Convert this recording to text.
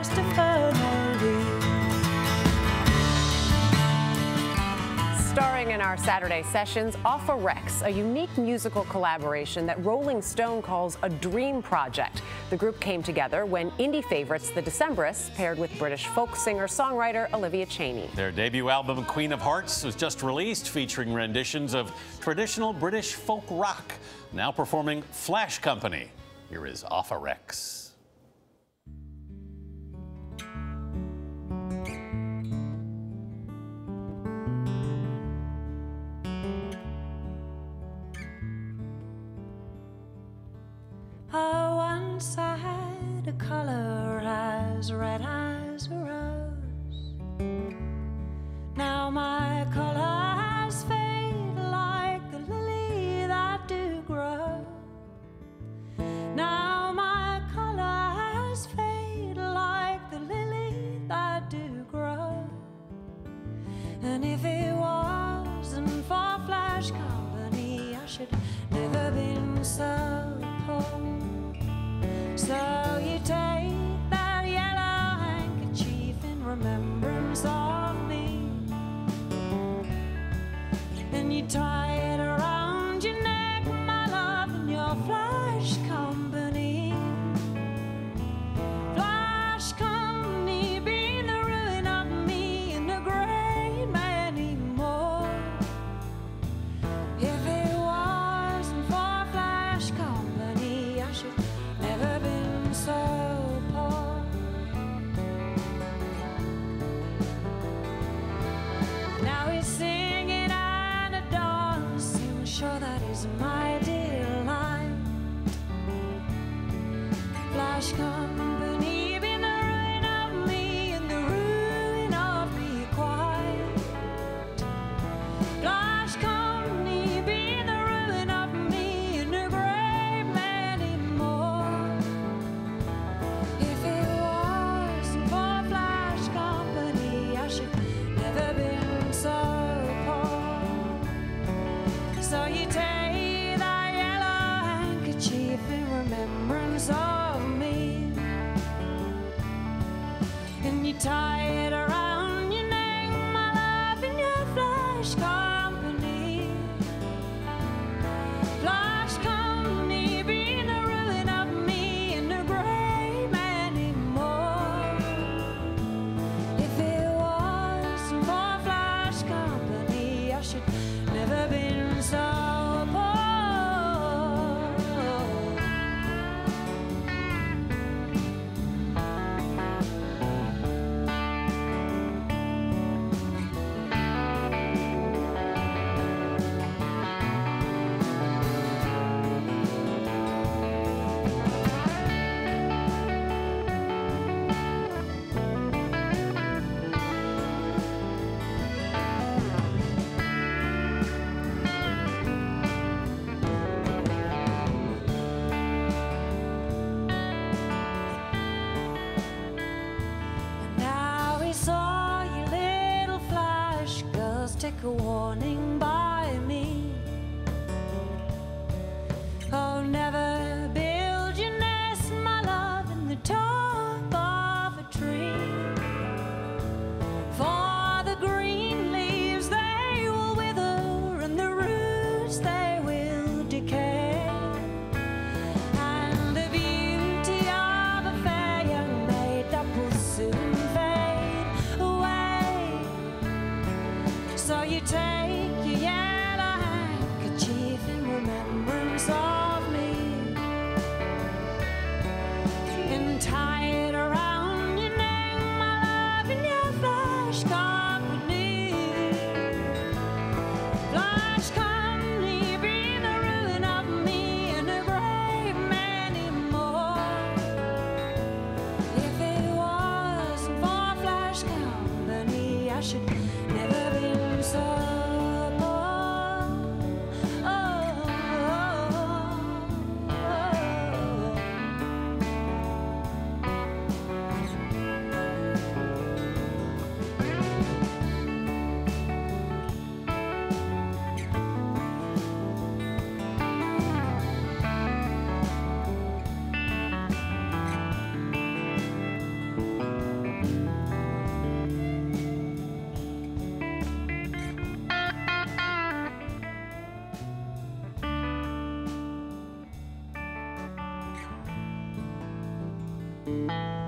lost eternally. Starring in our Saturday sessions, Offa Rex, a unique musical collaboration that Rolling Stone calls a dream project. The group came together when indie favorites The Decemberists paired with British folk singer-songwriter Olivia Chaney. Their debut album, Queen of Hearts, was just released, featuring renditions of traditional British folk rock, now performing Flash Company. Here is Offa Rex. Once I had a color as red as a rose. Now my color has faded like the lily that do grow. Now my color has faded like the lily that do grow. And if it wasn't for Flash Company, I should never been so you tie it around your neck, my love, in your Flash Company. A warning by Música